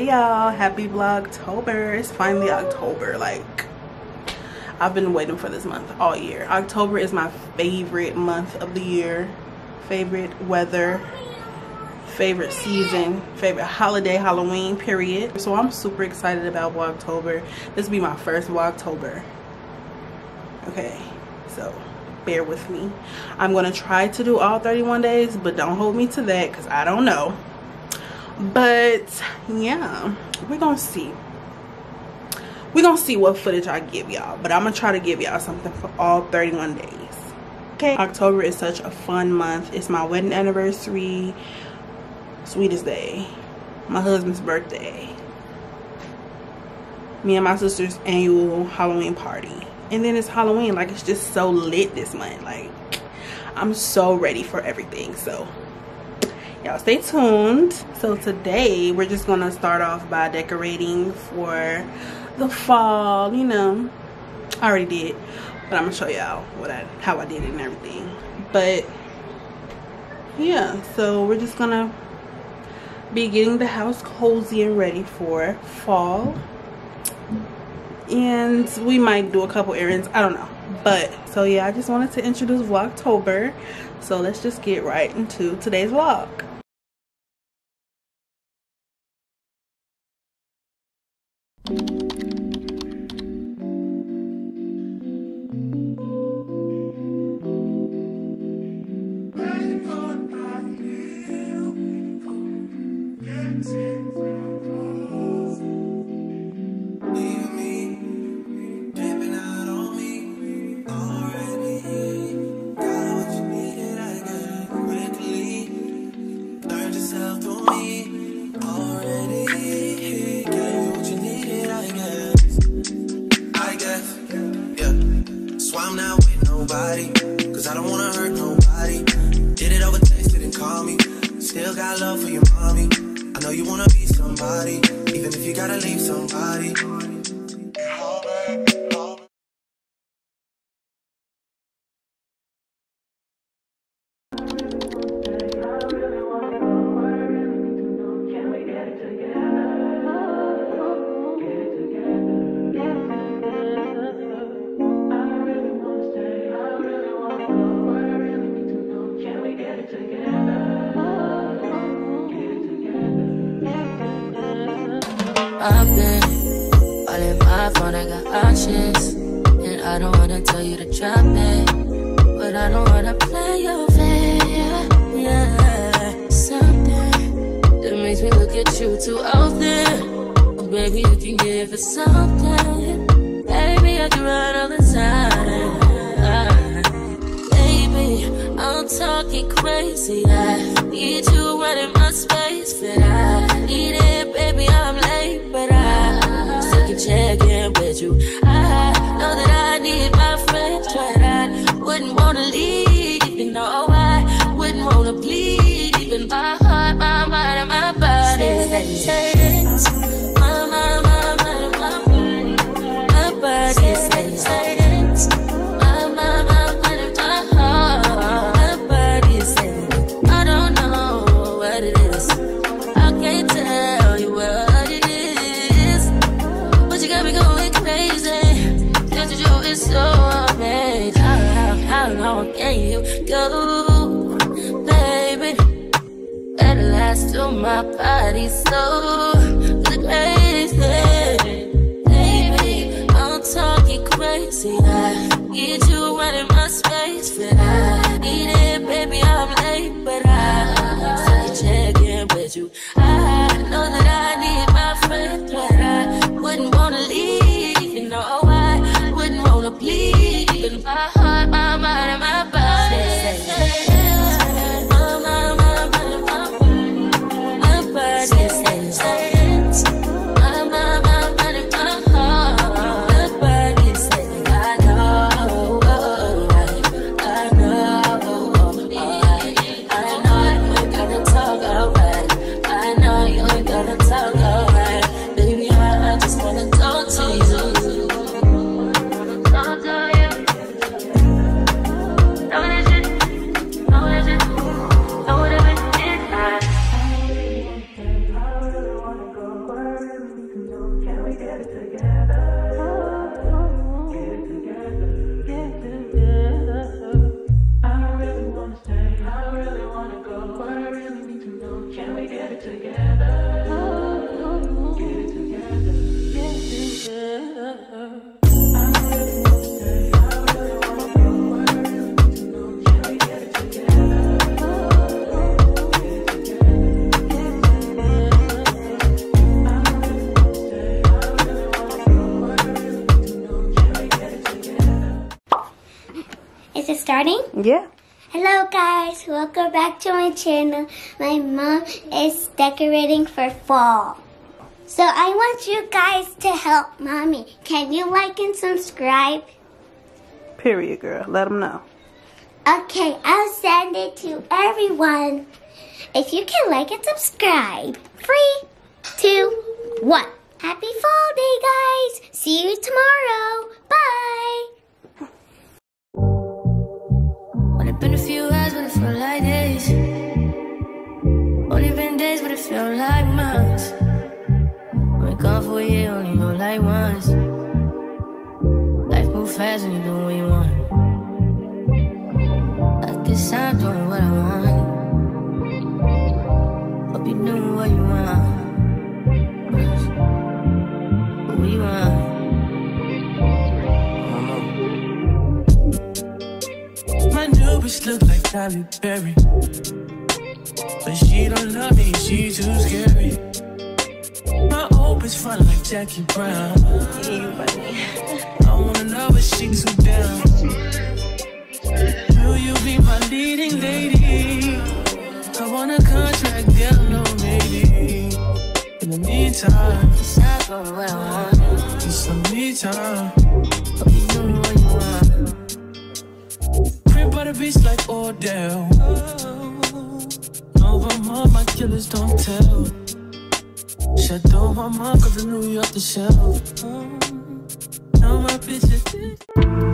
hey y'all. Happy vlogtober. It's finally october like i've been waiting for this month all year. October is my favorite month of the year. Favorite weather. Favorite season. Favorite holiday halloween period. So i'm super excited about vlogtober. This will be my first vlogtober. Okay so bear with me. I'm gonna try to do all 31 days but don't hold me to that because i don't know but yeah we're gonna see. We're gonna see what footage i give y'all but i'm gonna try to give y'all something for all 31 days. Okay. October is such a fun month. It's my wedding anniversary. Sweetest day. My husband's birthday. Me and my sister's annual halloween party. And then it's halloween. Like it's just so lit this month. Like i'm so ready for everything. So y'all stay tuned. So today we're just gonna start off by decorating for the fall you know. I already did but i'm gonna show y'all what i how i did it and everything. But yeah so we're just gonna be getting the house cozy and ready for fall. And we might do a couple errands i don't know. But so yeah i just wanted to introduce vlogtober. So let's just get right into today's vlog I've my phone, I got options. And I don't wanna tell you to drop it. But I don't wanna play your fair. Yeah, something that makes me look at you too often. Oh, baby, you can give it something. Baby, I can run all the time. I'm talking crazy. I need you running my space, but I need it, baby. I'm late, but I still can check in with you. I know that I need my friends, but I wouldn't wanna leave. You know, I wouldn't wanna bleed. Even my heart, my mind, and my body. Says, can you go, baby? At last, to my body's so este starting? Yeah. Hello guys, welcome back to my channel. My mom is decorating for fall. So I want you guys to help mommy. Can you like and subscribe? Period, girl. Let them know. Okay, I'll send it to everyone. If you can like and subscribe. Three, two, one. Happy fall day, guys. See you tomorrow. Been a few hours, but it felt like days. Only been days, but it felt like months. Been gone for a year, only know like once. Life move fast when you do what you want. Halle Berry. But she don't love me, she too scary. My old bitch fun like Jackie Brown. I wanna know if she too down. Will you be my leading lady? I want a contract, down no maybe. In the meantime, Guess I'm doing what I want. need some me time. Hope you doing what you want. By the beach like Odell. Over my, my killers don't tell. Shadow my mom, cause I New York the shelf. Now my bitch is